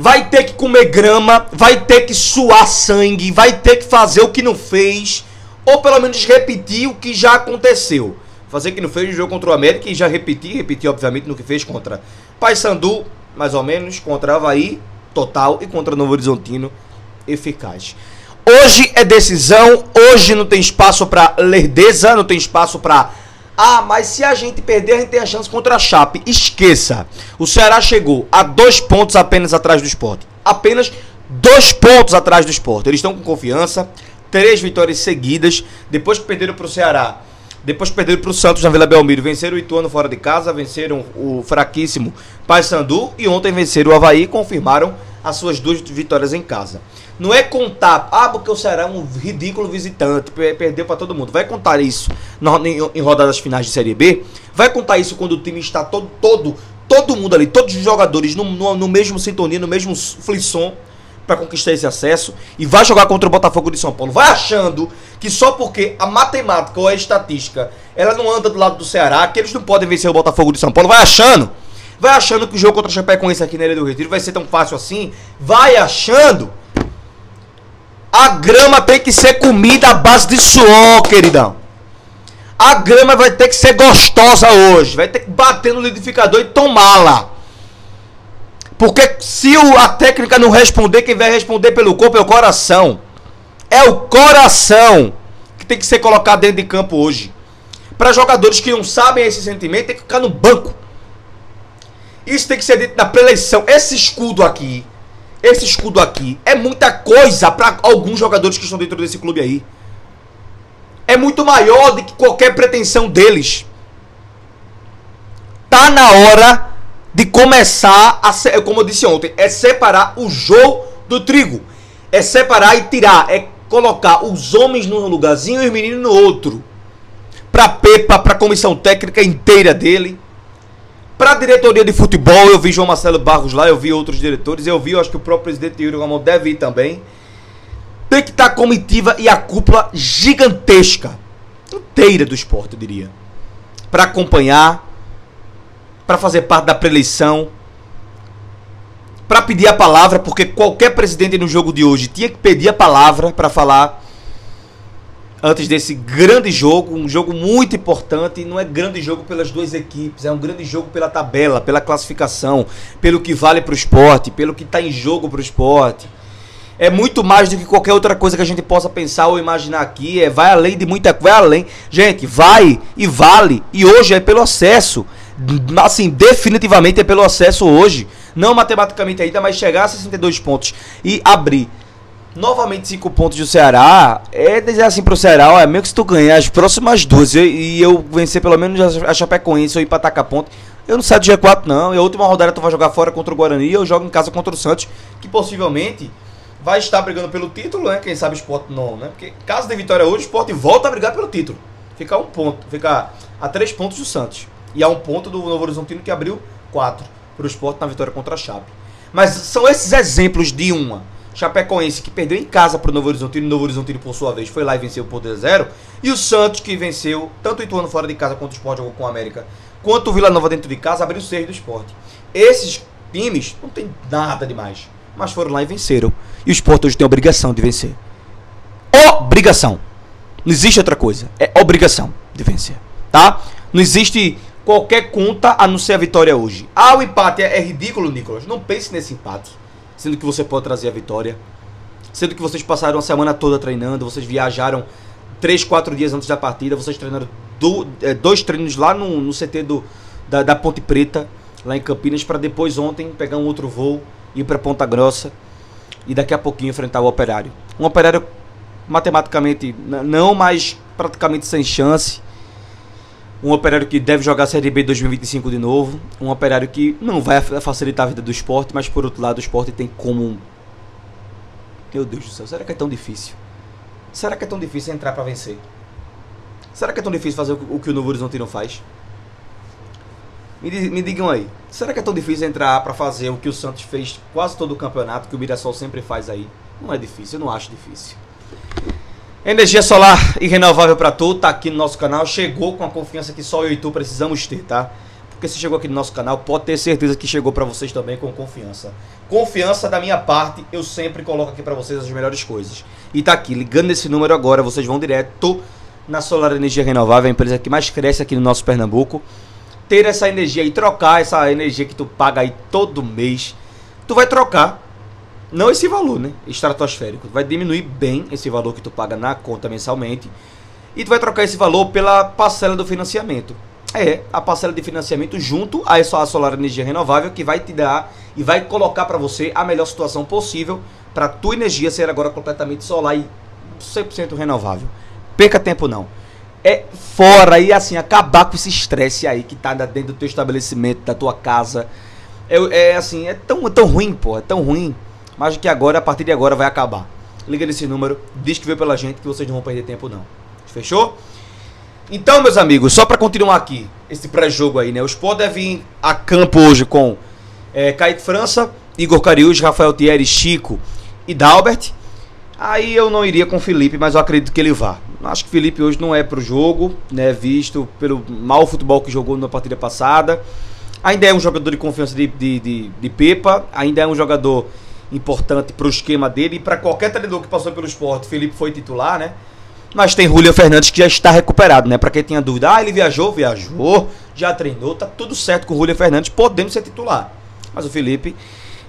vai ter que comer grama, vai ter que suar sangue, vai ter que fazer o que não fez, ou pelo menos repetir o que já aconteceu. Fazer o que não fez no jogo contra o América e já repetir, repetir obviamente no que fez contra Paysandu, mais ou menos, contra Havaí, total, e contra Novo Horizontino, eficaz. Hoje é decisão, hoje não tem espaço para lerdeza, não tem espaço para ah, mas se a gente perder, a gente tem a chance contra a Chape. Esqueça. O Ceará chegou a dois pontos apenas atrás do esporte. Apenas dois pontos atrás do esporte. Eles estão com confiança. Três vitórias seguidas. Depois que perderam para o Ceará. Depois perderam para o Santos na Vila Belmiro. Venceram o Ituano fora de casa. Venceram o fraquíssimo Paysandu. E ontem venceram o Havaí e confirmaram as suas duas vitórias em casa. Não é contar, ah, porque o Ceará é um ridículo visitante, perdeu para todo mundo. Vai contar isso em rodadas finais de Série B? Vai contar isso quando o time está todo, todo, todo mundo ali, todos os jogadores no, no, no mesmo sintonia, no mesmo flisson para conquistar esse acesso e vai jogar contra o Botafogo de São Paulo. Vai achando que só porque a matemática ou a estatística ela não anda do lado do Ceará, que eles não podem vencer o Botafogo de São Paulo. Vai achando, vai achando que o jogo contra o Chapecoense aqui na Ilha do Retiro vai ser tão fácil assim. Vai achando a grama tem que ser comida à base de suor, queridão. A grama vai ter que ser gostosa hoje. Vai ter que bater no liquidificador e tomá-la. Porque se a técnica não responder, quem vai responder pelo corpo é o coração. É o coração que tem que ser colocado dentro de campo hoje. Para jogadores que não sabem esse sentimento, tem que ficar no banco. Isso tem que ser dentro da preleição. Esse escudo aqui esse escudo aqui é muita coisa para alguns jogadores que estão dentro desse clube aí. É muito maior do que qualquer pretensão deles. Tá na hora de começar a, como eu disse ontem, é separar o jogo do trigo. É separar e tirar, é colocar os homens num lugarzinho e os meninos no outro. Pra Pepa, pra comissão técnica inteira dele para a diretoria de futebol, eu vi João Marcelo Barros lá, eu vi outros diretores, eu vi, eu acho que o próprio presidente Yuri Ramon deve ir também. Tem que estar tá a comitiva e a cúpula gigantesca, inteira do esporte, eu diria. Para acompanhar, para fazer parte da preleição, para pedir a palavra, porque qualquer presidente no jogo de hoje tinha que pedir a palavra para falar antes desse grande jogo, um jogo muito importante, não é grande jogo pelas duas equipes, é um grande jogo pela tabela, pela classificação, pelo que vale para o esporte, pelo que está em jogo para o esporte. É muito mais do que qualquer outra coisa que a gente possa pensar ou imaginar aqui. É, vai além de muita vai além. Gente, vai e vale. E hoje é pelo acesso. Assim, definitivamente é pelo acesso hoje. Não matematicamente ainda, mas chegar a 62 pontos e abrir novamente cinco pontos do Ceará, é dizer assim pro Ceará, olha, mesmo que se tu ganhar as próximas duas e eu vencer pelo menos a Chapecoense ou ir pra atacar ponto, eu não saio do G4 não, e a última rodada tu vai jogar fora contra o Guarani e eu jogo em casa contra o Santos, que possivelmente vai estar brigando pelo título, né, quem sabe o Sport não, né, porque caso de vitória hoje, o Sport volta a brigar pelo título, fica um ponto, fica a três pontos do Santos, e a um ponto do Novo Horizontino que abriu quatro pro Sport na vitória contra a Chape. Mas são esses exemplos de uma Chapecoense que perdeu em casa para o Novo Horizontino, Novo Horizontino por sua vez foi lá e venceu por 2 0 e o Santos que venceu tanto o Ituano fora de casa quanto o Sport jogou com o América, quanto o Vila Nova dentro de casa, abriu o seis do esporte. Esses times não tem nada demais, mas foram lá e venceram. E o Sport hoje tem a obrigação de vencer. Obrigação. Não existe outra coisa. É obrigação de vencer. Tá? Não existe qualquer conta a não ser a vitória hoje. Ah, o empate é ridículo, Nicolas. Não pense nesse empate sendo que você pode trazer a vitória. Sendo que vocês passaram a semana toda treinando, vocês viajaram 3, 4 dias antes da partida, vocês treinaram do, é, dois treinos lá no, no CT do, da, da Ponte Preta, lá em Campinas, para depois ontem pegar um outro voo, ir para Ponta Grossa e daqui a pouquinho enfrentar o Operário. Um Operário matematicamente não, mas praticamente sem chance um operário que deve jogar a Série B 2025 de novo. Um operário que não vai facilitar a vida do esporte, mas por outro lado o esporte tem como. Meu Deus do céu, será que é tão difícil? Será que é tão difícil entrar para vencer? Será que é tão difícil fazer o que o Novo Horizonte não faz? Me, me digam aí, será que é tão difícil entrar para fazer o que o Santos fez quase todo o campeonato, que o Mirassol sempre faz aí? Não é difícil, eu não acho difícil. Energia solar e renovável para tu, tá aqui no nosso canal. Chegou com a confiança que só eu e tu precisamos ter, tá? Porque se chegou aqui no nosso canal, pode ter certeza que chegou para vocês também com confiança. Confiança da minha parte, eu sempre coloco aqui para vocês as melhores coisas. E tá aqui, ligando nesse número agora, vocês vão direto na Solar Energia Renovável, a empresa que mais cresce aqui no nosso Pernambuco. Ter essa energia e trocar essa energia que tu paga aí todo mês, tu vai trocar não esse valor, né? Estratosférico. Vai diminuir bem esse valor que tu paga na conta mensalmente. E tu vai trocar esse valor pela parcela do financiamento. É, a parcela de financiamento junto a essa Solar Energia Renovável que vai te dar e vai colocar para você a melhor situação possível para tua energia ser agora completamente solar e 100% renovável. Perca tempo não. É fora e assim acabar com esse estresse aí que tá dentro do teu estabelecimento, da tua casa. É, é assim, é tão, tão ruim, pô, é tão ruim. Mas que agora, a partir de agora, vai acabar. Liga nesse número, diz que veio pela gente que vocês não vão perder tempo não. Fechou? Então, meus amigos, só para continuar aqui, esse pré-jogo aí, né? O Sport deve vir a campo hoje com é, Kaique França, Igor Cariús, Rafael Thierry, Chico e Dalbert. Aí eu não iria com o Felipe, mas eu acredito que ele vá. Acho que o Felipe hoje não é pro jogo, né? Visto pelo mau futebol que jogou na partida passada. Ainda é um jogador de confiança de, de, de, de Pepa, ainda é um jogador importante pro esquema dele e para qualquer treinador que passou pelo esporte. Felipe foi titular, né? Mas tem Julio Fernandes que já está recuperado, né? Para quem tinha dúvida, ah, ele viajou, viajou, já treinou, tá tudo certo com o Julio Fernandes, podendo ser titular. Mas o Felipe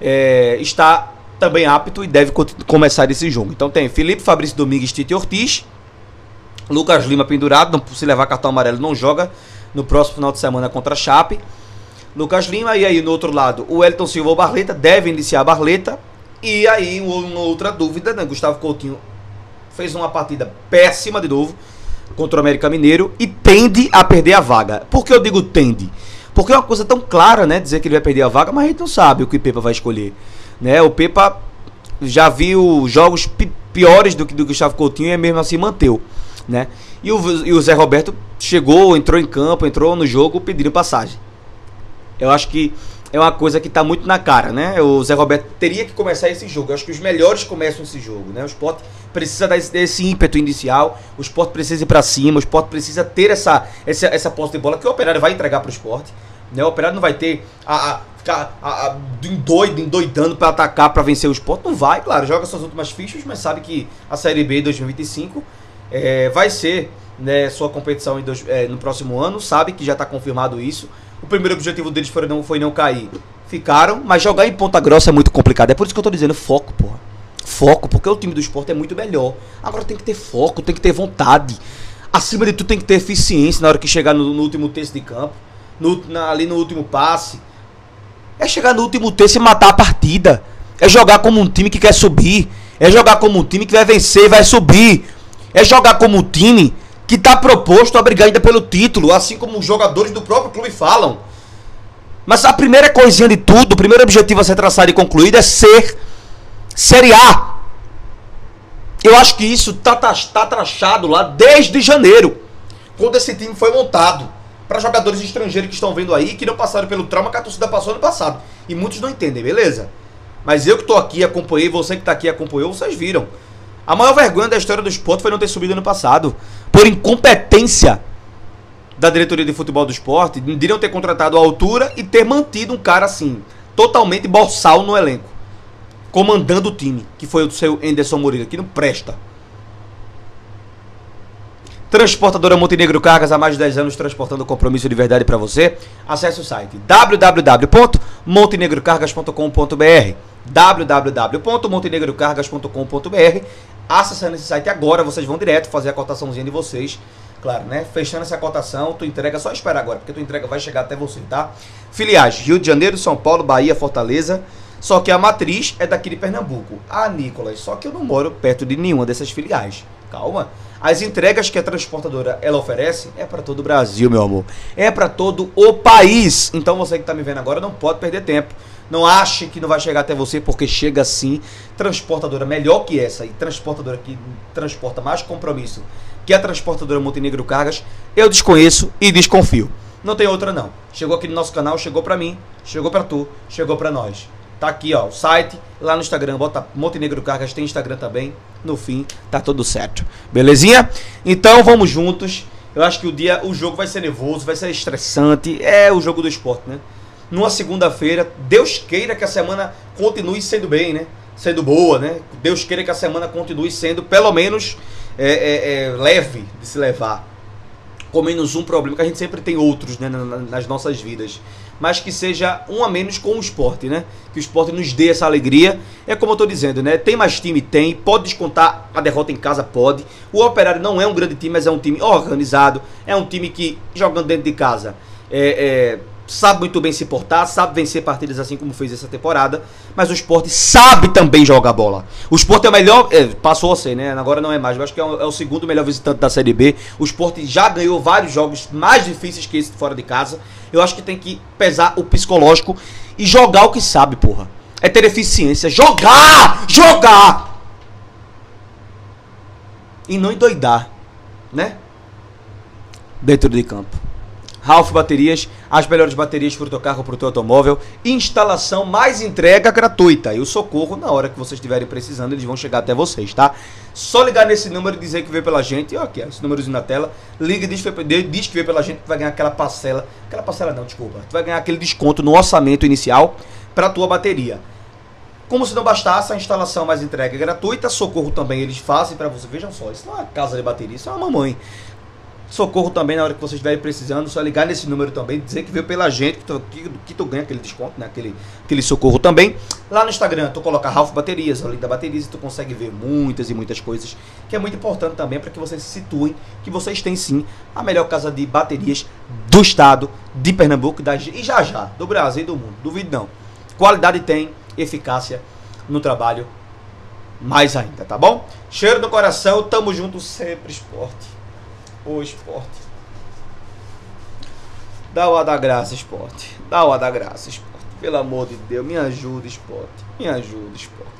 é, está também apto e deve começar esse jogo. Então tem Felipe, Fabrício Domingues, Tite Ortiz, Lucas Lima pendurado, não, se levar cartão amarelo não joga no próximo final de semana contra a Chape. Lucas Lima, e aí no outro lado, o Elton Silva ou Barleta, deve iniciar a Barleta. E aí, uma outra dúvida, né? Gustavo Coutinho fez uma partida péssima de novo contra o América Mineiro e tende a perder a vaga. Por que eu digo tende? Porque é uma coisa tão clara, né? Dizer que ele vai perder a vaga, mas a gente não sabe o que o Pepa vai escolher. Né? O Pepa já viu jogos pi piores do que do Gustavo Coutinho e mesmo assim manteu. Né? E, o, e o Zé Roberto chegou, entrou em campo, entrou no jogo pedindo passagem. Eu acho que é uma coisa que está muito na cara, né? O Zé Roberto teria que começar esse jogo. Eu acho que os melhores começam esse jogo, né? O Sport precisa desse, ímpeto inicial, o Sport precisa ir para cima, o Sport precisa ter essa, essa, essa posse de bola que o Operário vai entregar para o Sport. Né? O Operário não vai ter a, a ficar a, a, endoido, endoidando para atacar, para vencer o Sport. Não vai, claro, joga suas últimas fichas, mas sabe que a Série B 2025 é, vai ser né, sua competição dois, é, no próximo ano, sabe que já está confirmado isso. O primeiro objetivo deles foi não, foi não cair. Ficaram, mas jogar em Ponta Grossa é muito complicado. É por isso que eu tô dizendo foco, porra. Foco, porque o time do esporte é muito melhor. Agora tem que ter foco, tem que ter vontade. Acima de tudo tem que ter eficiência na hora que chegar no, no último terço de campo. No, na, ali no último passe. É chegar no último terço e matar a partida. É jogar como um time que quer subir. É jogar como um time que vai vencer e vai subir. É jogar como um time que está proposto a brigar ainda pelo título, assim como os jogadores do próprio clube falam. Mas a primeira coisinha de tudo, o primeiro objetivo a ser traçado e concluído é ser Série A. Eu acho que isso está tá, tá trachado lá desde janeiro, quando esse time foi montado. Para jogadores estrangeiros que estão vendo aí, que não passaram pelo trauma que a torcida passou no passado. E muitos não entendem, beleza? Mas eu que estou aqui, acompanhei, você que está aqui acompanhou, vocês viram. A maior vergonha da história do esporte foi não ter subido ano passado. Por incompetência da diretoria de futebol do esporte, de não ter contratado a altura e ter mantido um cara assim, totalmente boçal no elenco. Comandando o time, que foi o seu Anderson Moreira, que não presta. Transportadora Montenegro Cargas, há mais de 10 anos transportando compromisso de verdade para você. Acesse o site www.montenegrocargas.com.br www.montenegrocargas.com.br Acessando esse site agora, vocês vão direto fazer a cotaçãozinha de vocês. Claro, né? Fechando essa cotação, tu entrega, só espera agora, porque tu entrega vai chegar até você, tá? Filiais: Rio de Janeiro, São Paulo, Bahia, Fortaleza. Só que a matriz é daqui de Pernambuco. Ah, Nicolas, só que eu não moro perto de nenhuma dessas filiais. Calma. As entregas que a transportadora ela oferece é para todo o Brasil, meu amor. É para todo o país. Então você que está me vendo agora não pode perder tempo. Não ache que não vai chegar até você, porque chega sim. Transportadora melhor que essa e transportadora que transporta mais compromisso que a transportadora Montenegro Cargas, eu desconheço e desconfio. Não tem outra não. Chegou aqui no nosso canal, chegou para mim, chegou para tu, chegou para nós. Tá aqui, ó, o site, lá no Instagram, bota Montenegro Cargas, tem Instagram também. No fim, tá tudo certo. Belezinha? Então vamos juntos Eu acho que o dia, o jogo vai ser nervoso, vai ser estressante. É o jogo do esporte, né? Numa segunda-feira, Deus queira que a semana continue sendo bem, né? Sendo boa, né? Deus queira que a semana continue sendo, pelo menos, é, é, é, leve de se levar. Com menos um problema, que a gente sempre tem outros né, nas nossas vidas mas que seja um a menos com o esporte, né? Que o esporte nos dê essa alegria. É como eu estou dizendo, né? Tem mais time? Tem. Pode descontar a derrota em casa? Pode. O Operário não é um grande time, mas é um time organizado. É um time que, jogando dentro de casa, é, é sabe muito bem se portar, sabe vencer partidas assim como fez essa temporada, mas o esporte sabe também jogar bola. O esporte é o melhor, é, passou a ser, né? Agora não é mais, eu acho que é o, é o, segundo melhor visitante da Série B. O esporte já ganhou vários jogos mais difíceis que esse fora de casa. Eu acho que tem que pesar o psicológico e jogar o que sabe, porra. É ter eficiência. Jogar! Jogar! E não endoidar, né? Dentro de campo. Ralph Baterias, as melhores baterias para o teu carro, para o teu automóvel. Instalação mais entrega gratuita. E o socorro, na hora que vocês estiverem precisando, eles vão chegar até vocês, tá? Só ligar nesse número e dizer que veio pela gente. Ó, aqui, esse númerozinho na tela. Liga e diz, diz que veio pela gente que vai ganhar aquela parcela. Aquela parcela não, desculpa. Tu vai ganhar aquele desconto no orçamento inicial para a tua bateria. Como se não bastasse, a instalação mais entrega é gratuita, socorro também eles fazem para você. Vejam só, isso não é uma casa de bateria, isso é uma mamãe. Socorro também na hora que vocês estiverem precisando, só ligar nesse número também, dizer que veio pela gente, que tu, que, que tu ganha aquele desconto, né? aquele, aquele socorro também. Lá no Instagram, tu coloca Ralph Baterias, o link da baterias, e tu consegue ver muitas e muitas coisas, que é muito importante também para que vocês se situem, que vocês têm sim a melhor casa de baterias do estado de Pernambuco da, e já já, do Brasil e do mundo. Duvido não. Qualidade tem, eficácia no trabalho mais ainda, tá bom? Cheiro no coração, tamo junto sempre, esporte o esporte. Dá o A da graça, esporte. Dá o A da graça, esporte. Pelo amor de Deus, me ajuda, esporte. Me ajuda, esporte.